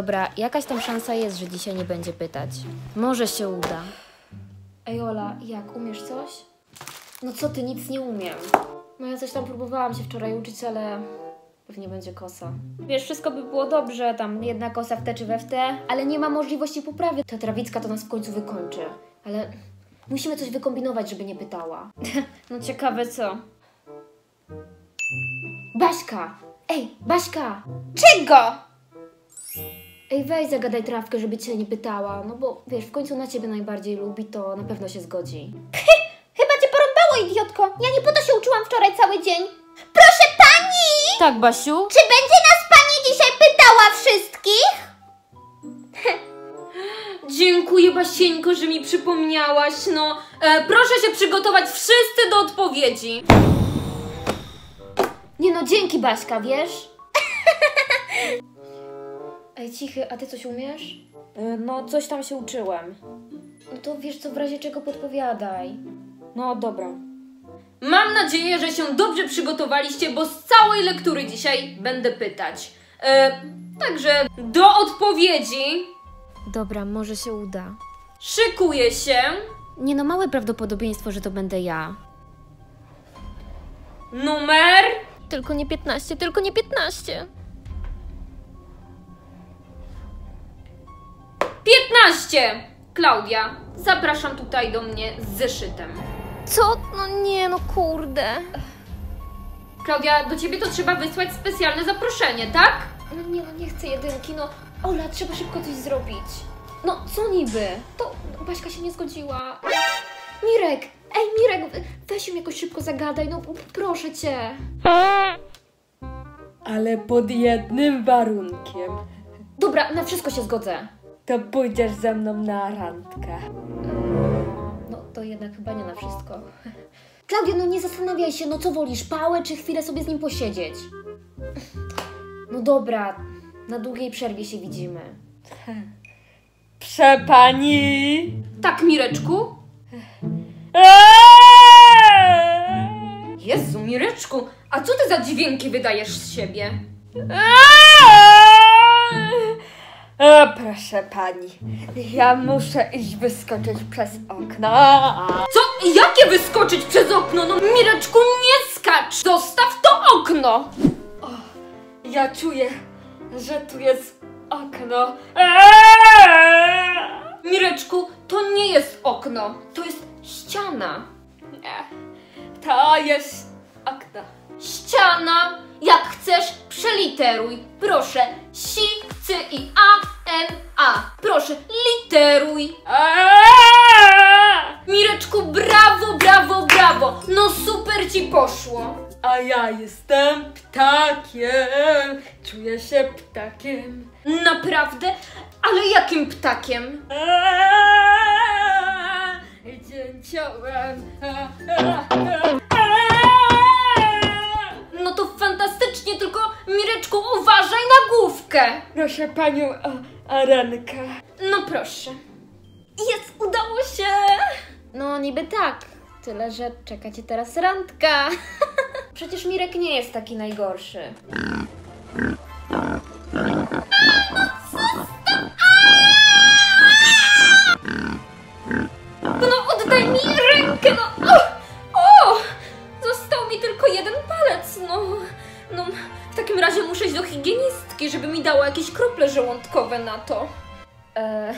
Dobra, jakaś tam szansa jest, że dzisiaj nie będzie pytać. Może się uda. Ej Ola, jak, umiesz coś? No co ty, nic nie umiem. No ja coś tam próbowałam się wczoraj uczyć, ale pewnie będzie kosa. Wiesz, wszystko by było dobrze, tam jedna kosa w te czy we w te, ale nie ma możliwości poprawy. Ta trawicka to nas w końcu wykończy. Ale musimy coś wykombinować, żeby nie pytała. no ciekawe co. Baśka! Ej, Baśka! Czego? Ej, weź zagadaj trawkę, żeby cię nie pytała. No bo wiesz, w końcu na ciebie najbardziej lubi, to na pewno się zgodzi. Chyba cię porąbało, idiotko. Ja nie po to się uczyłam wczoraj cały dzień. Proszę pani! Tak, Basiu? Czy będzie nas pani dzisiaj pytała wszystkich? Dziękuję Basieńko, że mi przypomniałaś. No, e, proszę się przygotować wszyscy do odpowiedzi. Nie no, dzięki Baśka, wiesz? Ej, cichy, a ty coś umiesz? Y, No, coś tam się uczyłem. No to wiesz co, w razie czego podpowiadaj. No, dobra. Mam nadzieję, że się dobrze przygotowaliście, bo z całej lektury dzisiaj będę pytać. E, także do odpowiedzi Dobra, może się uda. szykuję się. Nie no, małe prawdopodobieństwo, że to będę ja. Numer Tylko nie 15, tylko nie 15. 15. Klaudia, zapraszam tutaj do mnie z zeszytem. Co? No nie, no kurde. Klaudia, do ciebie to trzeba wysłać specjalne zaproszenie, tak? No nie, no nie chcę jedynki, no. Ola, trzeba szybko coś zrobić. No, co niby? To Baśka się nie zgodziła. Mirek! Ej, Mirek, weź ją jakoś szybko zagadaj, no proszę cię. Ale pod jednym warunkiem. Dobra, na wszystko się zgodzę. To pójdziesz ze mną na randkę. No, to jednak chyba nie na wszystko. Klaudia, no nie zastanawiaj się, no co wolisz, pałę czy chwilę sobie z nim posiedzieć? No dobra, na długiej przerwie się widzimy. Prze pani! Tak, Mireczku? Eee! Jezu, Mireczku, a co ty za dźwięki wydajesz z siebie? O, proszę pani, ja muszę iść wyskoczyć przez okno. Co? Jakie wyskoczyć przez okno? No, Mireczku, nie skacz! Zostaw to okno! Ja czuję, że tu jest okno. Eee! Mireczku, to nie jest okno, to jest ściana. Nie, to jest okno. Ściana! Jak chcesz, przeliteruj. Proszę. Si, cy i a. Proszę, literuj. Eee! Mireczku, brawo, brawo, brawo. No super ci poszło. A ja jestem ptakiem, czuję się ptakiem. Naprawdę? Ale jakim ptakiem? Eee, Dzięciołem. No to fantastycznie, tylko Mireczku, uważaj Proszę panią o, rękę. No proszę. Jest, udało się. No niby tak, tyle że czeka cię teraz randka. Przecież Mirek nie jest taki najgorszy. Higienistki, żeby mi dała jakieś krople żołądkowe na to. E,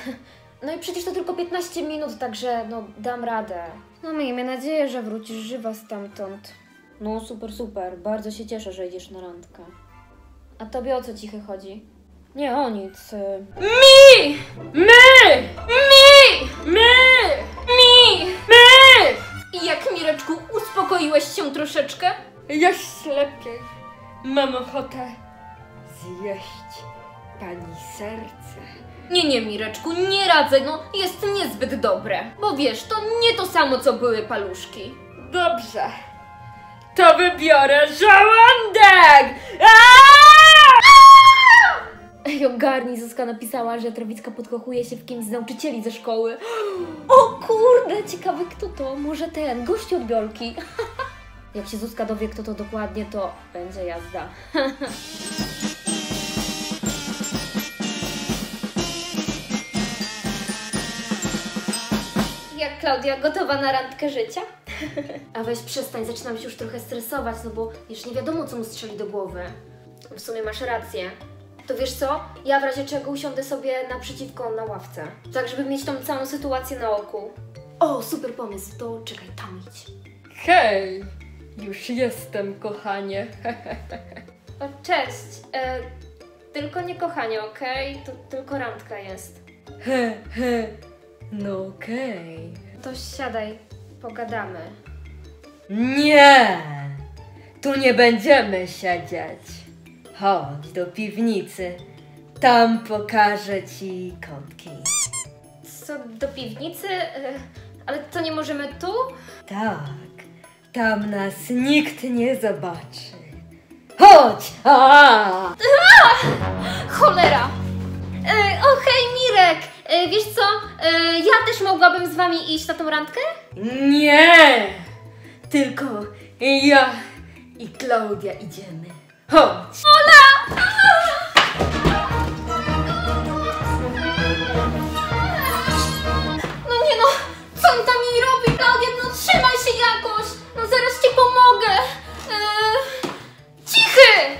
no i przecież to tylko 15 minut, także no dam radę. No miejmy nadzieję, że wrócisz żywa stamtąd. No super, super. Bardzo się cieszę, że idziesz na randkę. A tobie o co cichy chodzi? Nie o nic. Mi! My! Mi! My! Mi! My! I jak, Mireczku, uspokoiłeś się troszeczkę? Jeszcze lepiej. Mam ochotę zjeść pani serce. Nie, nie, Mireczku, nie radzę, no jest niezbyt dobre. Bo wiesz, to nie to samo, co były paluszki. Dobrze. To wybiorę żołądek! Ej, ogarnij, Zuzka napisała, że Trawicka podkochuje się w kimś z nauczycieli ze szkoły. O kurde, ciekawe kto to. Może ten, gość od Biolki. Jak się Zuzka dowie, kto to dokładnie, to będzie jazda. Klaudia, gotowa na randkę życia? A weź przestań, zaczynam się już trochę stresować, no bo już nie wiadomo, co mu strzeli do głowy. W sumie masz rację. To wiesz co? Ja w razie czego usiądę sobie naprzeciwko na ławce. Tak, żeby mieć tą całą sytuację na oku. O, super pomysł, to czekaj, tam idź. Hej, już jestem, kochanie. O, cześć. E, tylko nie kochanie, okej? To tylko randka jest. He, he, no okej. To siadaj, pogadamy. Nie, tu nie będziemy siedzieć. Chodź do piwnicy, tam pokażę ci kątki. Co, do piwnicy? E, ale to nie możemy tu? Tak, tam nas nikt nie zobaczy. Chodź! A! Cholera! E, o, hej, Mirek! E, wiesz co? E, ja też mogłabym z wami iść na tą randkę? Nie! Tylko ja i Klaudia idziemy. Chodź! No nie no, co on tam mi robi, Klaudia? No trzymaj się jakoś! No zaraz ci pomogę! Eee, cichy!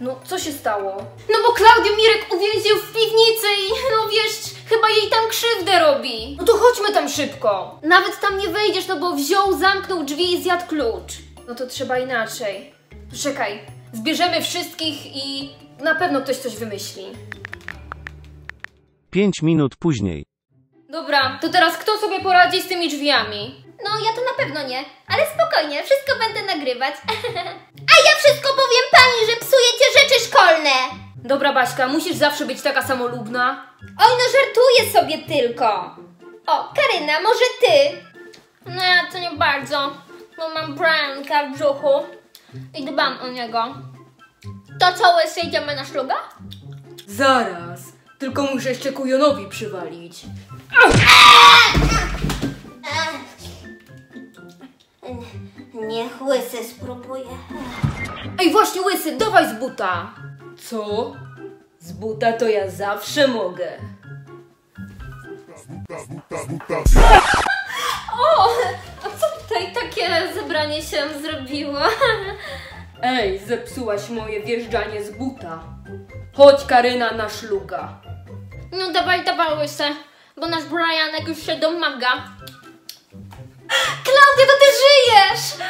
No, co się stało? No bo Klaudio Mirek uwięził w piwnicy i no wiesz, chyba jej tam krzywdę robi. No to chodźmy tam szybko! Nawet tam nie wejdziesz, no bo wziął, zamknął drzwi i zjadł klucz. No to trzeba inaczej. Czekaj, zbierzemy wszystkich i na pewno ktoś coś wymyśli. Pięć minut później. Dobra, to teraz kto sobie poradzi z tymi drzwiami? No, ja to na pewno nie, ale spokojnie, wszystko będę nagrywać. A ja wszystko powiem pani, że psujecie rzeczy szkolne. Dobra, Baśka, musisz zawsze być taka samolubna. Oj, no żartuję sobie tylko. O, Karyna, może ty? No ja to nie bardzo, bo mam Brianka w brzuchu i dbam o niego. To co, łysy, idziemy na szluga? Zaraz, tylko muszę jeszcze kujonowi przywalić. Niech łysy spróbuje. Ej, właśnie łysy, dawaj z buta! Co? Z buta to ja zawsze mogę. A co tutaj takie zebranie się zrobiło? Ej, zepsułaś moje wjeżdżanie z buta. Chodź, Karyna, na szluga. No dawaj, dawaj łysy, bo nasz Brianek już się domaga. Klaudia, to ty żyjesz!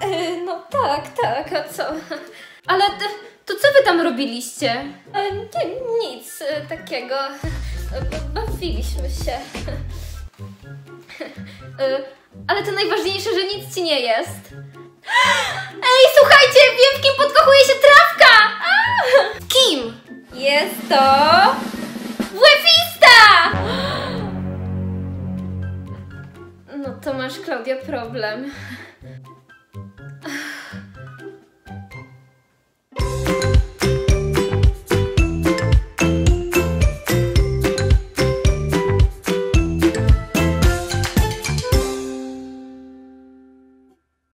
E, no tak, tak, a co? Ale to, to co wy tam robiliście? E, nie, nic e, takiego. E, Bawiliśmy się. E, ale to najważniejsze, że nic ci nie jest. Ej, słuchajcie, wiem w kim podkochuje się trawka! A! Kim? Jest to... Łefista! No to masz, Klaudia, problem.